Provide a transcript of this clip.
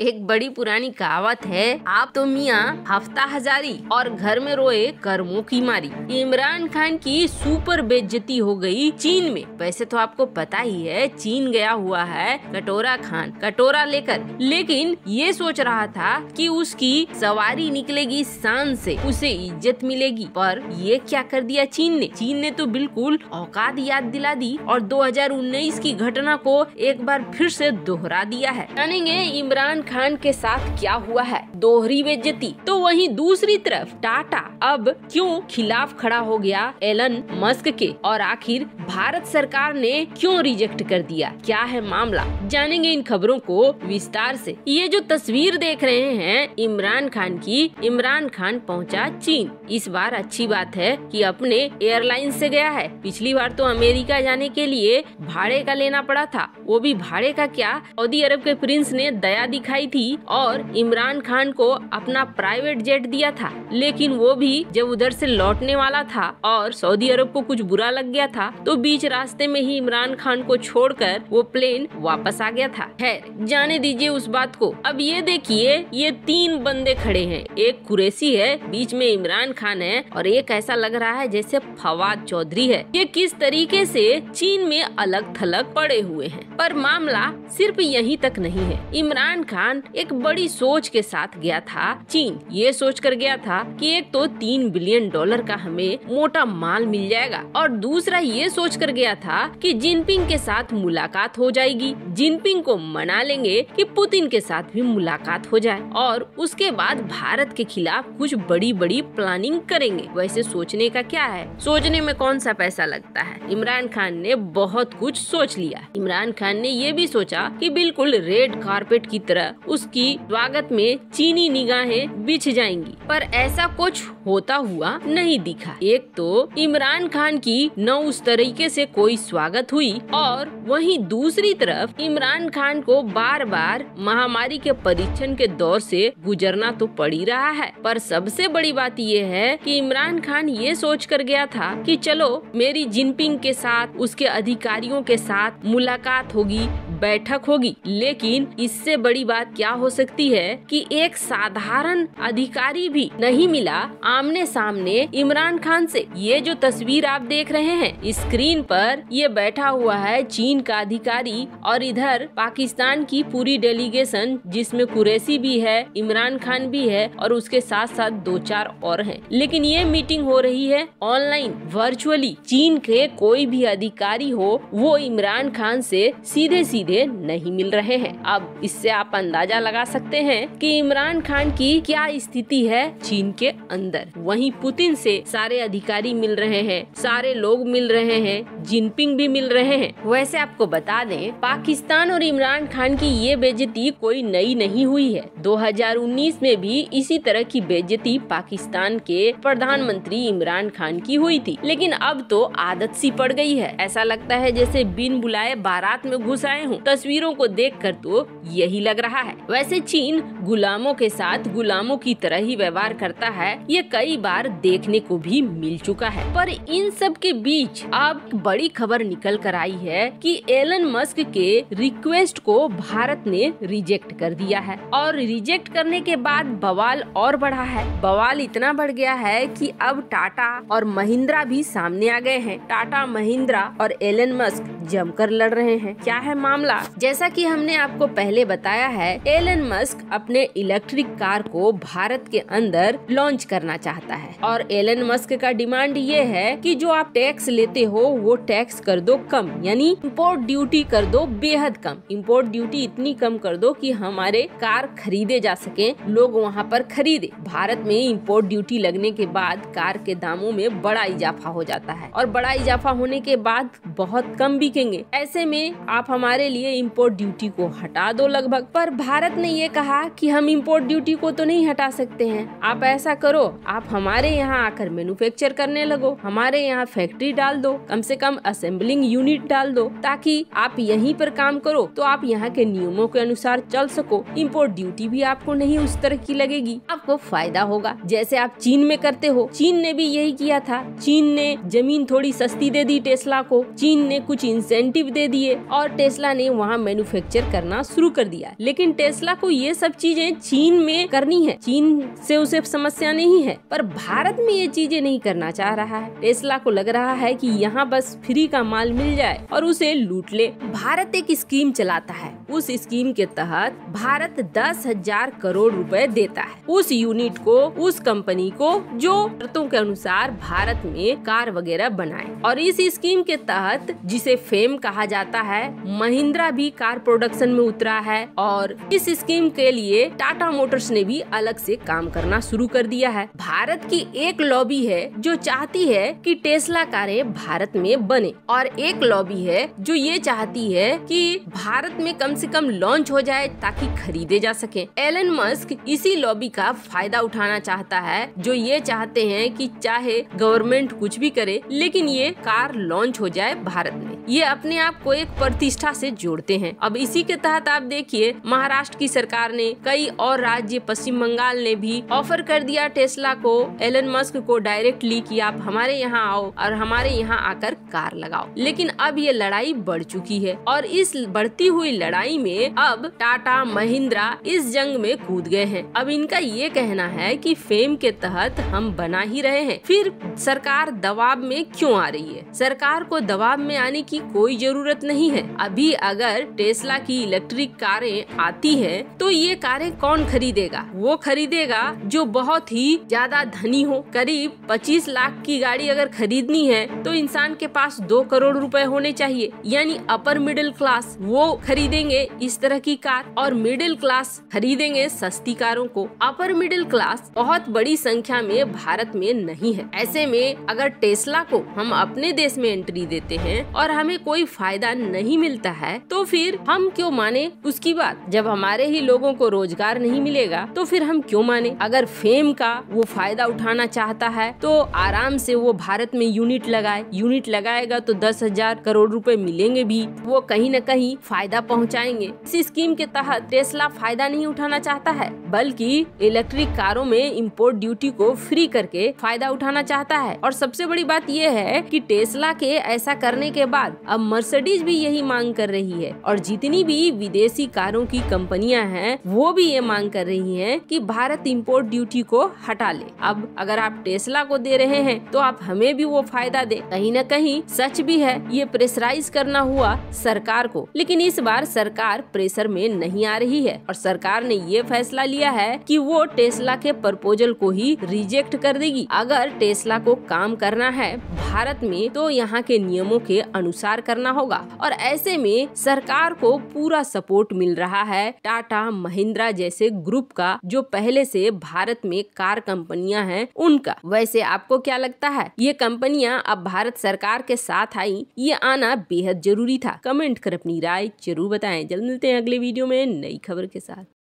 एक बड़ी पुरानी कहावत है, आप तो मियाँ हफ़्ता हजारी और घर में रोए कर्मों की मारी। इमरान खान की सुपर बेज्जती हो गई चीन में। वैसे तो आपको पता ही है, चीन गया हुआ है कटोरा खान, कटोरा लेकर। लेकिन ये सोच रहा था कि उसकी सवारी निकलेगी शान से, उसे इज़्ज़त मिलेगी। पर ये क्या कर दिया चीन ने? चीन ने तो बिल्कुल औकात याद दिला दी और 2019 की घटना को एक बार फिर से दोहरा दिया है। जानेंगे इमरान खान के साथ क्या हुआ है? दोहरी बेज्जती तो वहीं दूसरी तरफ़ टाटा अब क्यों खिलाफ खड़ा हो गया एलन मस्क के? और आखिर भारत सरकार ने क्यों रिजेक्ट कर दिया? क्या है मामला? जानेंगे इन खबरों को विस्तार से। ये जो तस्वीर देख रहे हैं, इमरान खान की, इमरान खान पहुँचा चीन। इस बार अच्छी बात है कि अपने एयरलाइन से गया है। पिछली बार तो अमेरिका जाने के लिए भाड़े का लेना पड़ा था। वो भी भाड़े का क्या? सऊदी अरब के प्रिंस ने दया दिखाई दिखाई थी और इमरान खान को अपना प्राइवेट जेट दिया था। लेकिन वो भी जब उधर से लौटने वाला था और सऊदी अरब को कुछ बुरा लग गया था तो बीच रास्ते में ही इमरान खान को छोड़कर वो प्लेन वापस आ गया था। खैर, जाने दीजिए उस बात को। अब ये देखिए, ये तीन बंदे खड़े हैं। एक कुरेसी है, बीच में इमरान खान है और एक ऐसा लग रहा है जैसे फवाद चौधरी है। ये किस तरीके से चीन में अलग थलग पड़े हुए हैं। पर मामला सिर्फ़ यही तक नहीं है। इमरान खान खान एक बड़ी सोच के साथ गया था। चीन, ये सोच कर गया था कि एक तो तीन बिलियन डॉलर का हमें मोटा माल मिल जाएगा और दूसरा ये सोच कर गया था कि जिनपिंग के साथ मुलाकात हो जाएगी। जिनपिंग को मना लेंगे कि पुतिन के साथ भी मुलाकात हो जाए और उसके बाद भारत के खिलाफ कुछ बड़ी बड़ी प्लानिंग करेंगे। वैसे सोचने का क्या है? सोचने में कौन सा पैसा लगता है? इमरान खान ने बहुत कुछ सोच लिया। इमरान खान ने ये भी सोचा कि बिल्कुल रेड कारपेट की तरह उसकी स्वागत में चीनी निगाहें बिछ जाएँगी। पर ऐसा कुछ होता हुआ नहीं दिखा। एक तो इमरान खान की न उस तरीके से कोई स्वागत हुई और वहीं दूसरी तरफ़ इमरान खान को बार बार महामारी के परीक्षण के दौर से गुजरना तो पड़ ही रहा है। पर सबसे बड़ी बात ये है कि इमरान खान ये सोच कर गया था कि चलो, मेरी जिनपिंग के साथ, उसके अधिकारियों के साथ मुलाकात होगी, बैठक होगी। लेकिन इससे बड़ी बात क्या हो सकती है कि एक साधारण अधिकारी भी नहीं मिला। आमने सामने इमरान खान से। ये जो तस्वीर आप देख रहे हैं स्क्रीन पर ये बैठा हुआ है चीन का अधिकारी और इधर पाकिस्तान की पूरी डेलीगेशन, जिसमें कुरैसी भी है, इमरान खान भी है और उसके साथ साथ दो चार और हैं। लेकिन ये मीटिंग हो रही है ऑनलाइन, वर्चुअली। चीन के कोई भी अधिकारी हो, वो इमरान खान से सीधे सीधे नहीं मिल रहे हैं। अब इससे आप अंदाज़ा लगा सकते हैं कि इमरान खान की क्या स्थिति है चीन के अंदर। वहीं पुतिन से सारे अधिकारी मिल रहे हैं, सारे लोग मिल रहे हैं, जिनपिंग भी मिल रहे हैं। वैसे आपको बता दें, पाकिस्तान और इमरान खान की ये बेजती कोई नई नहीं हुई है। 2019 में भी इसी तरह की बेजती पाकिस्तान के प्रधानमंत्री इमरान खान की हुई थी। लेकिन अब तो आदत सी पड़ गई है। ऐसा लगता है जैसे बिन बुलाए बारात में घुस आए हूँ। तस्वीरों को देखकर तो यही लग रहा है। वैसे चीन गुलामों के साथ गुलामों की तरह ही व्यवहार करता है। ये कई बार देखने को भी मिल चुका है। पर इन सब के बीच अब बड़ी खबर निकल कर आई है कि एलन मस्क के रिक्वेस्ट को भारत ने रिजेक्ट कर दिया है। और रिजेक्ट करने के बाद बवाल और बढ़ा है। बवाल इतना बढ़ गया है कि अब टाटा और महिंद्रा भी सामने आ गए हैं। टाटा, महिंद्रा और एलन मस्क जमकर लड़ रहे हैं। क्या है मामला? जैसा कि हमने आपको पहले बताया है, एलन मस्क अपने इलेक्ट्रिक कार को भारत के अंदर लॉन्च करना चाहता है। और एलन मस्क का डिमांड ये है कि जो आप टैक्स लेते हो, वो टैक्स कर दो कम, यानी इम्पोर्ट ड्यूटी कर दो बेहद कम। इम्पोर्ट ड्यूटी इतनी कम कर दो कि हमारे कार खरीदे जा सके, लोग वहाँ पर खरीदे। भारत में इम्पोर्ट ड्यूटी लगने के बाद कार के दामों में बड़ा इजाफा हो जाता है। और बड़ा इजाफा होने के बाद बहुत कम बिकेंगे। ऐसे में आप हमारे लिए इम्पोर्ट ड्यूटी को हटा दो लगभग। पर भारत ने ये कहा कि हम इम्पोर्ट ड्यूटी को तो नहीं हटा सकते हैं। आप ऐसा करो आप हमारे यहाँ आकर मैन्युफैक्चर करने लगो। हमारे यहाँ फैक्ट्री डाल दो। कम से कम असेंबलिंग यूनिट डाल दो। ताकि आप यहीं पर काम करो तो आप यहाँ के नियमों के अनुसार चल सको। इम्पोर्ट ड्यूटी भी आपको नहीं उस तरह की लगेगी। आपको फ़ायदा होगा। जैसे आप चीन में करते हो। चीन ने भी यही किया था। चीन ने ज़मीन थोड़ी सस्ती दे दी टेस्ला को। चीन ने कुछ इंसेंटिव दे दिए और टेस्ला ने वहाँ मैन्युफैक्चर करना शुरू कर दिया लेकिन टेस्ला को ये सब चीज़ें चीन में करनी है। चीन से उसे समस्या नहीं है। पर भारत में ये चीज़ें नहीं करना चाह रहा है। टेस्ला को लग रहा है कि यहाँ बस फ्री का माल मिल जाए और उसे लूट ले। भारत एक स्कीम चलाता है। उस स्कीम के तहत भारत दस हज़ार करोड़ रुपए देता है। उस यूनिट को, उस कंपनी को जो शर्तों के अनुसार भारत में कार वगैरह बनाए। और इस स्कीम के तहत, जिसे फेम कहा जाता है, महिंद्रा भी कार प्रोडक्शन में उतरा है। और इस स्कीम के लिए टाटा मोटर्स ने भी अलग से काम करना शुरू कर दिया है। भारत की एक लॉबी है जो चाहती है कि टेस्ला कारें भारत में बने। और एक लॉबी है जो ये चाहती है कि भारत में कम से कम लॉन्च हो जाए ताकि खरीदे जा सके। एलन मस्क इसी लॉबी का फ़ायदा उठाना चाहता है, जो ये चाहते हैं कि चाहे गवर्नमेंट कुछ भी करे, लेकिन ये कार लॉन्च हो जाए भारत में। ये अपने आप को एक प्रतिष्ठा से जोड़ते हैं। अब इसी के तहत आप देखिए, महाराष्ट्र की सरकार ने, कई और राज्य, पश्चिम बंगाल ने भी ऑफ़र कर दिया टेस्ला को। एलन मस्क को डायरेक्टली कि आप हमारे यहाँ आओ और हमारे यहाँ आकर कार लगाओ। लेकिन अब ये लड़ाई बढ़ चुकी है और इस बढ़ती हुई लड़ाई में अब टाटा महिंद्रा इस जंग में कूद गए हैं। अब इनका ये कहना है कि फेम के तहत हम बना ही रहे हैं। फिर सरकार दबाव में क्यों आ रही है? सरकार को दबाव में आने की कोई ज़रूरत नहीं है। अभी अगर टेस्ला की इलेक्ट्रिक कारें आती है तो ये कारें कौन खरीदेगा? वो खरीदेगा जो बहुत ही ज़्यादा धनी हो। करीब 25 लाख की गाड़ी अगर खरीदनी है तो इंसान के पास दो करोड़ रुपए होने चाहिए। यानी अपर मिडिल क्लास वो खरीदेंगे इस तरह की कार और मिडिल क्लास खरीदेंगे सस्ती कारों को। अपर मिडिल क्लास बहुत बड़ी संख्या में भारत में नहीं है। ऐसे में अगर टेस्ला को हम अपने देश में एंट्री देते हैं और हमें कोई फ़ायदा नहीं मिलता है तो फिर हम क्यों माने उसकी बात? जब हमारे ही लोगों को रोज़गार नहीं मिलेगा तो फिर हम क्यों माने? अगर फेम का वो फ़ायदा उठाना चाहता है तो आराम से वो भारत में यूनिट लगाए। यूनिट लगाएगा तो दस हज़ार करोड़ रुपए मिलेंगे भी। वो कहीं न कहीं फ़ायदा पहुंचाएँगे इसी स्कीम के तहत टेस्ला फ़ायदा नहीं उठाना चाहता है। बल्कि इलेक्ट्रिक कारों में इम्पोर्ट ड्यूटी को फ्री करके फ़ायदा उठाना चाहता है। और सबसे बड़ी बात यह है कि टेस्ला के ऐसा करने के बाद अब मर्सिडीज भी यही मांग कर रही है। और जितनी भी विदेशी कारों की कंपनियाँ हैं, वो भी ये मांग कर रही हैं कि भारत इम्पोर्ट ड्यूटी को हटा ले। अब अगर आप टेस्ला को दे रहे हैं तो आप हमें भी वो फ़ायदा दे। कहीं न कहीं सच भी है, ये प्रेशराइज करना हुआ सरकार को। लेकिन इस बार सरकार प्रेशर में नहीं आ रही है। और सरकार ने ये फैसला लिया है कि वो टेस्ला के प्रपोजल को ही रिजेक्ट कर देगी। अगर टेस्ला को काम करना है भारत में तो यहाँ के नियमों के अनुसार करना होगा। और ऐसे में सरकार को पूरा सपोर्ट मिल रहा है टाटा महिंद्रा जैसे ग्रुप का, जो पहले से भारत में कार कंपनियाँ हैं उनका। वैसे आपको क्या लगता है? ये कंपनियाँ अब भारत सरकार के साथ आई, ये आना बेहद ज़रूरी था। कमेंट कर अपनी राय ज़रूर बताएँ। जल्द मिलते हैं अगले वीडियो में नई खबर के साथ।